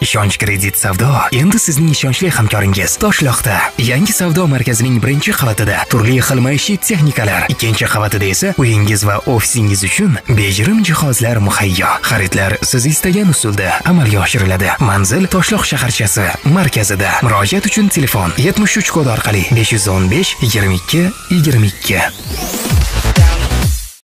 ishonch kredit savdo. Endi sizning ishonchli hamkoringiz toshloqda. Yangi savdo markazining birinchi qavatida turli xil maishiy texnikalar. Ikkinchi qavatida esa uyingiz va ofisingiz uchun bejirim jihozlar muhayyo. Xaridlar siz istagan usulda amalga oshiriladi. Manzil toshloq shaharchasi markazida. Murojaat uchun telefon 73 kod orqali 515 22 22